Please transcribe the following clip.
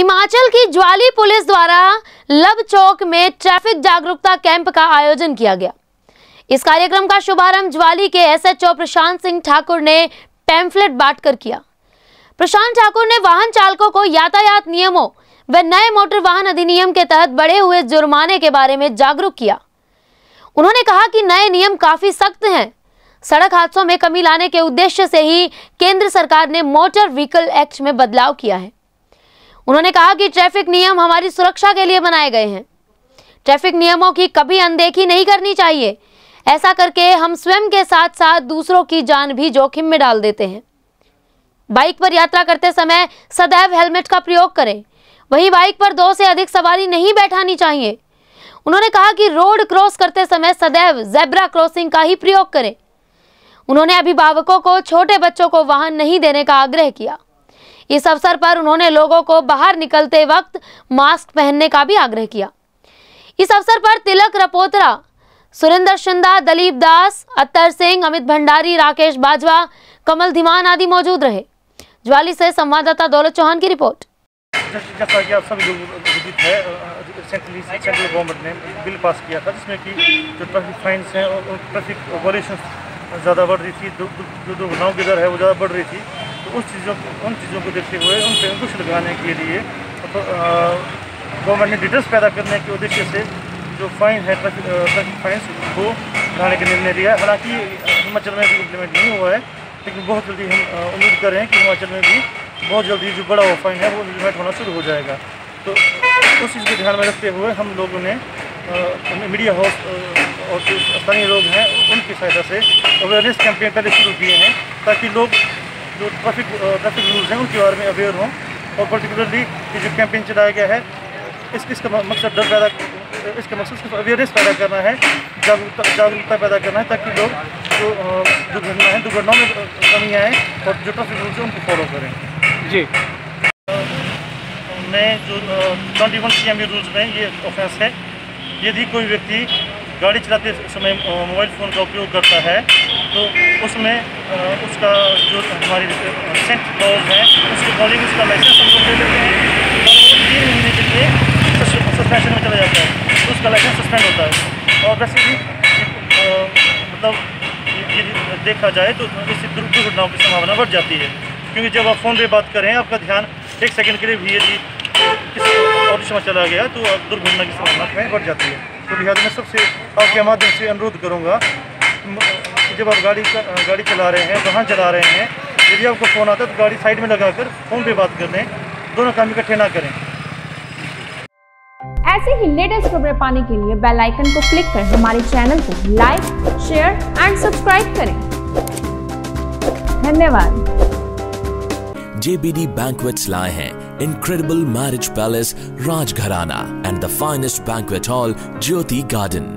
हिमाचल की ज्वाली पुलिस द्वारा लब चौक में ट्रैफ़िक जागरूकता कैंप का आयोजन किया गया। इस कार्यक्रम का शुभारंभ ज्वाली के एसएचओ प्रशांत सिंह ठाकुर ने पैम्फलेट बांटकर किया। प्रशांत ठाकुर ने वाहन चालकों को यातायात नियमों व नए मोटर वाहन अधिनियम के तहत बढ़े हुए जुर्माने के बारे में जागरूक किया। उन्होंने कहा कि नए नियम काफ़ी सख्त हैं। सड़क हादसों में कमी लाने के उद्देश्य से ही केंद्र सरकार ने मोटर व्हीकल एक्ट में बदलाव किया है। उन्होंने कहा कि ट्रैफ़िक नियम हमारी सुरक्षा के लिए बनाए गए हैं। ट्रैफ़िक नियमों की कभी अनदेखी नहीं करनी चाहिए। ऐसा करके हम स्वयं के साथ साथ दूसरों की जान भी जोखिम में डाल देते हैं। बाइक पर यात्रा करते समय सदैव हेलमेट का प्रयोग करें। वहीं बाइक पर दो से अधिक सवारी नहीं बैठानी चाहिए। उन्होंने कहा कि रोड क्रॉस करते समय सदैव जेब्रा क्रॉसिंग का ही प्रयोग करें। उन्होंने अभिभावकों को, छोटे बच्चों को वाहन नहीं देने का आग्रह किया। इस अवसर पर उन्होंने लोगों को बाहर निकलते वक्त मास्क पहनने का भी आग्रह किया इस अवसर पर तिलक रपोत्रा सुरेंद्र शिंदा दलीप दास अत्तर सिंह अमित भंडारी राकेश बाजवा कमल धीमान आदि मौजूद रहे ज्वाली से संवाददाता दौलत चौहान की रिपोर्ट जैसा कि आप सभी लोग विदित है सेंट्रली सेंट्रल गवर्नमेंट ने बिल पास किया था जिसमें कि जो ट्रैफ़िक फाइन्स हैं और ट्रैफ़िक वॉलेशन ज़्यादा बढ़ रही थी जो दुर्घटनाओं की दर है वो ज़्यादा बढ़ रही थी तो उस चीज़ों उन चीज़ों को देखते हुए, उन पर अंकुश लगाने के लिए गवर्नमेंट ने डिटेल्स पैदा करने के उद्देश्य से जो फाइन है ट्रैफ़िक फाइन्स को बढ़ाने का निर्णय लिया है। हालाँकि हिमाचल में भी इम्प्लीमेंट नहीं हुआ है, लेकिन बहुत जल्दी हम उम्मीद कर रहे हैं कि हिमाचल में भी बहुत जल्दी जो बड़ा हुआ फाइन है, वो इम्प्लीमेंट होना शुरू हो जाएगा। तो उस चीज़ को ध्यान में रखते हुए हम लोगों ने मीडिया हाउस और स्थानीय लोग हैं, उनकी सहायता से अवेयरनेस कैंपेन पहले शुरू किए हैं, ताकि लोग जो ट्रैफ़िक ट्रैफ़िक रूल्स हैं उनके बारे में अवेयर हों। और पर्टिकुलरली ये जो कैंपेन चलाया गया है इस इसका मकसद डर पैदा इसका मकसद सिर्फ़ अवेयरनेस पैदा करना है जागरूकता जागरूकता पैदा करना है ताकि लोग जो दुर्घटना है दुर्घटनाओं में कमी आए और जो ट्रैफ़िक रूल्स हैं उनको फॉलो करें। जी। नए जो twenty one C M rules में ये ऑफेंस है यदि कोई व्यक्ति गाड़ी चलाते समय मोबाइल फ़ोन का उपयोग करता है तो उसमें उसका जो हमारी सेंट लॉज है, उसके अकॉर्डिंग उसका लाइसेंस हम लोग दे देते हैं। और वो तीन महीने के लिए सस्पेंशन में चला जाता है। तो उसका लाइसेंस सस्पेंड होता है। और वैसे भी मतलब ये- देखा जाए तो इससे दुर्- दुर्घटनाओं की संभावना बढ़ जाती है। क्योंकि जब आप फ़ोन पे बात करें, आपका ध्यान एक सेकंड के लिए भी यदि किसी और में चला गया तो अब दुर्घटना की संभावना बढ़ जाती है। तो लिहाजा मैं सबसे आपके माध्यम से अनुरोध करूँगा जब आप गाड़ी का गाड़ी चला रहे हैं वाहन चला रहे हैं यदि आपको फ़ोन आता है तो गाड़ी साइड में लगाकर फ़ोन पे बात कर लें। दोनों काम इकट्ठे ना करें। ऐसे ही लेटेस्ट खबरें पाने के लिए बेल आइकन को क्लिक कर हमारे चैनल को लाइक शेयर एंड सब्सक्राइब करें। धन्यवाद। JBD Banquets lie hai incredible marriage palace Rajgharana and the finest banquet hall Jyoti Garden.